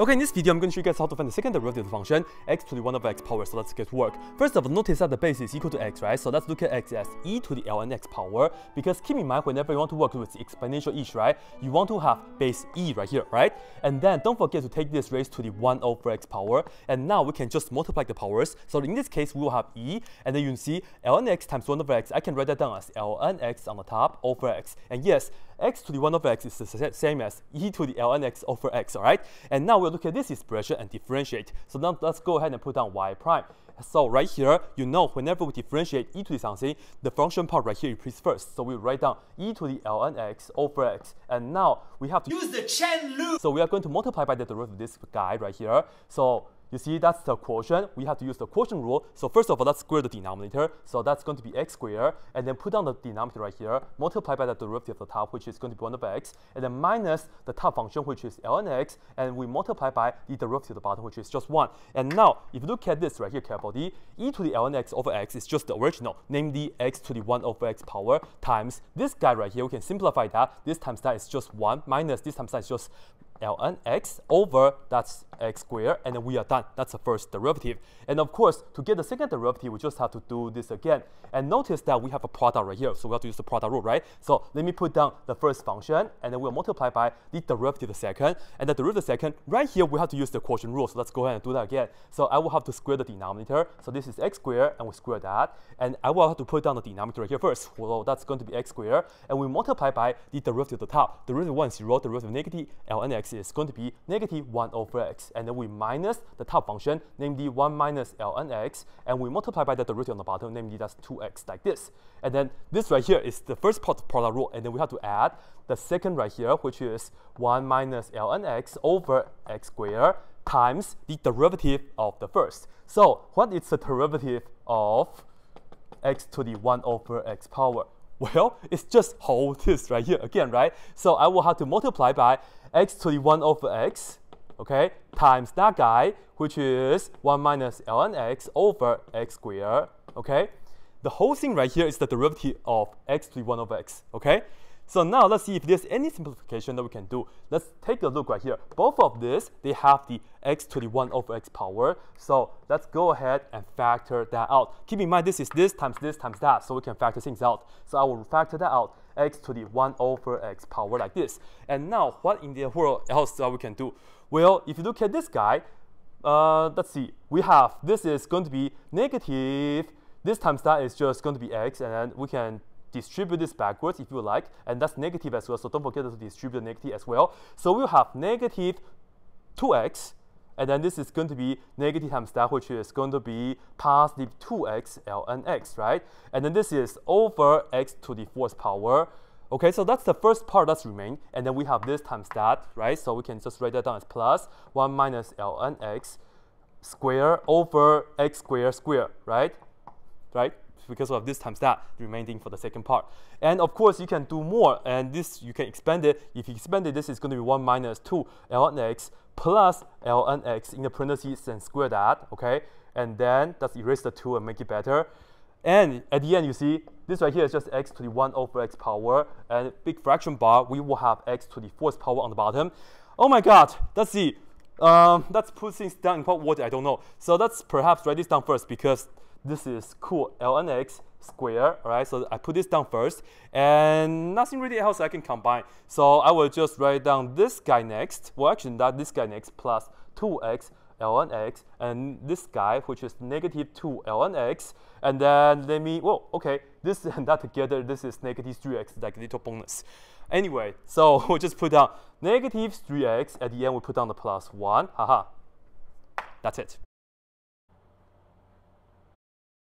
Okay, in this video, I'm going to show you guys how to find the second derivative of the function x to the 1 over x power, so let's get to work. First of all, notice that the base is equal to x, right? So let's look at x as e to the ln x power, because keep in mind, whenever you want to work with exponential each, right, you want to have base e right here, right? And then don't forget to take this raised to the 1 over x power, and now we can just multiply the powers. So in this case, we will have e, and then you can see ln x times 1 over x, I can write that down as ln x on the top over x. And yes, x to the 1 over x is the same as e to the ln x over x, all right? And now we'll look at this expression and differentiate. So now let's go ahead and put down y prime. So right here, you know whenever we differentiate e to the something, the function part right here you place first. So we write down e to the ln x over x. And now we have to use the chain rule. So we are going to multiply by the derivative of this guy right here. So you see, that's the quotient. We have to use the quotient rule. So first of all, let's square the denominator. So that's going to be x squared. And then put down the denominator right here, multiply by the derivative of the top, which is going to be 1 over x. And then minus the top function, which is ln x. And we multiply by the derivative of the bottom, which is just 1. And now, if you look at this right here carefully, e to the ln x over x is just the original, namely x to the 1 over x power times this guy right here. We can simplify that. This times that is just 1 minus this times that is just ln x over that's x squared, and then we are done. That's the first derivative. And of course, to get the second derivative, we just have to do this again. And notice that we have a product right here, so we have to use the product rule, right? So let me put down the first function, and then we'll multiply by the derivative the second, and the derivative second, right here, we have to use the quotient rule, so let's go ahead and do that again. So I will have to square the denominator, so this is x squared, and we square that, and I will have to put down the denominator right here first, well, that's going to be x squared, and we multiply by the derivative of the top. Derivative 1, 0, derivative negative ln x is going to be negative 1 over x. And then we minus the top function, namely 1 minus ln x, and we multiply by the derivative on the bottom, namely that's 2x, like this. And then this right here is the first part of product rule, and then we have to add the second right here, which is 1 minus ln x over x squared times the derivative of the first. So what is the derivative of x to the 1 over x power? Well, it's just hold this right here again, right? So I will have to multiply by x to the 1 over x, okay, times that guy, which is 1 minus ln x over x squared, okay? The whole thing right here is the derivative of x to the 1 over x, okay? So now let's see if there's any simplification that we can do. Let's take a look right here. Both of this, they have the x to the 1 over x power. So let's go ahead and factor that out. Keep in mind this is this times this times that, so we can factor things out. So I will factor that out, x to the 1 over x power like this. And now what in the world else that we can do? Well, if you look at this guy, uh, let's see, we have, this is going to be negative, this times that is just going to be x, and then we can distribute this backwards if you like, and that's negative as well, so don't forget to distribute the negative as well. So we'll have negative 2x, and then this is going to be negative times that, which is going to be positive 2x ln x, right? And then this is over x to the fourth power. Okay, so that's the first part that's remain, and then we have this times that, right? So we can just write that down as plus 1 minus ln x square over x square square, right? Right? Because of this times that remaining for the second part. And of course, you can do more, and this you can expand it. If you expand it, this is going to be 1 minus 2 ln x plus ln x in the parentheses and square that, okay? And then just erase the 2 and make it better. And at the end, you see, this right here is just x to the 1 over x power, and big fraction bar, we will have x to the fourth power on the bottom. Oh my god, let's see. Um, let's put things down in what order, I don't know. So let's perhaps write this down first because this is cool ln x square, right? So I put this down first, and nothing really else I can combine. So I will just write down this guy next, well actually not this guy next, plus 2x ln x, and this guy, which is negative 2 ln x, and then let me, well, okay, this and that together, this is negative 3x, like little bonus. Anyway, so we'll just put down negative 3x, at the end we put down the plus 1, haha. That's it.